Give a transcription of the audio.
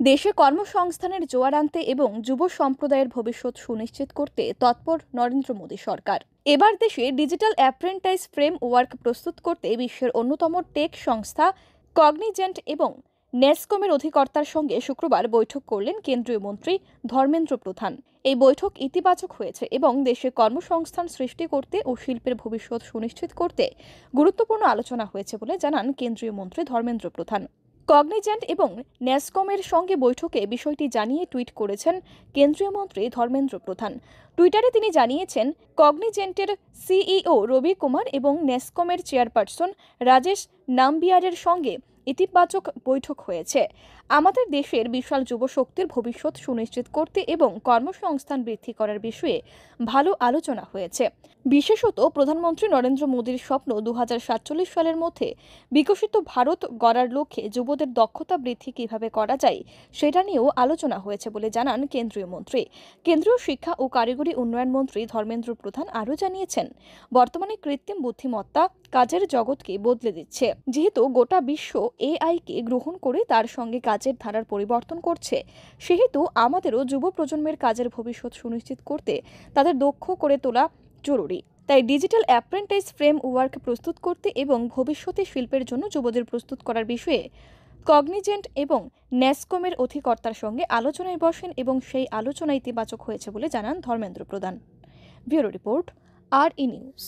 দেশে কর্মসংস্থানের জোয়ার আনতে এবং যুব সম্প্রদায়ের ভবিষ্যৎ সুনিশ্চিত করতে তৎপর নরেন্দ্র মোদী সরকার। এবার দেশে ডিজিটাল অ্যাপ্রেন্টাইজ ফ্রেম ওয়ার্ক প্রস্তুত করতে বিশ্বের অন্যতম টেক সংস্থা কগনিজেন্ট এবং নেসকমের অধিকর্তার সঙ্গে শুক্রবার বৈঠক করলেন কেন্দ্রীয় মন্ত্রী ধর্মেন্দ্র প্রধান। এই বৈঠক ইতিবাচক হয়েছে এবং দেশে কর্মসংস্থান সৃষ্টি করতে ও শিল্পের ভবিষ্যৎ সুনিশ্চিত করতে গুরুত্বপূর্ণ আলোচনা হয়েছে বলে জানান কেন্দ্রীয় মন্ত্রী ধর্মেন্দ্র প্রধান। কগনিজেন্ট এবং ন্যাসকমের সঙ্গে বৈঠকে বিষয়টি জানিয়ে টুইট করেছেন কেন্দ্রীয় মন্ত্রী ধর্মেন্দ্র প্রধান। টুইটারে তিনি জানিয়েছেন, কগনিজেন্টের সিইও রবি কুমার এবং ন্যাসকমের চেয়ারপারসন রাজেশ নাম্বিয়ারের সঙ্গে ইতিবাচক বৈঠক হয়েছে। আমাদের দেশের বিশাল যুবশক্তির ভবিষ্যৎ সুনিশ্চিত করতে এবং কর্মসংস্থান বৃদ্ধি করার বিষয়ে ভালো আলোচনা হয়েছে। বিশেষত প্রধানমন্ত্রী নরেন্দ্র মোদীর স্বপ্ন দু হাজার সাতচল্লিশ সালের মধ্যে বিকশিত ভারত গড়ার লক্ষ্যে যুবদের দক্ষতা বৃদ্ধি কীভাবে করা যায় সেটা নিয়েও আলোচনা হয়েছে বলে জানান কেন্দ্রীয় মন্ত্রী। কেন্দ্রীয় শিক্ষা ও কারিগরি উন্নয়ন মন্ত্রী ধর্মেন্দ্র প্রধান আরও জানিয়েছেন, বর্তমানে কৃত্রিম বুদ্ধিমত্তা কাজের জগৎকে বদলে দিচ্ছে। যেহেতু গোটা বিশ্ব এআইকে গ্রহণ করে তার সঙ্গে কাজের ধারার পরিবর্তন করছে, সেহেতু আমাদেরও যুব প্রজন্মের কাজের ভবিষ্যৎ সুনিশ্চিত করতে তাদের দক্ষ করে তোলা জরুরি। তাই ডিজিটাল অ্যাপ্রেন্টাইজ ফ্রেম ওয়ার্ক প্রস্তুত করতে এবং ভবিষ্যতে শিল্পের জন্য যুবদের প্রস্তুত করার বিষয়ে কগনিজেন্ট এবং ন্যাসকমের অধিকর্তার সঙ্গে আলোচনায় বসেন এবং সেই আলোচনা ইতিবাচক হয়েছে বলে জানান ধর্মেন্দ্র প্রধান। ব্যুরো রিপোর্ট আর ই নিউজ